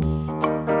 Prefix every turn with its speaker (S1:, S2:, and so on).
S1: Música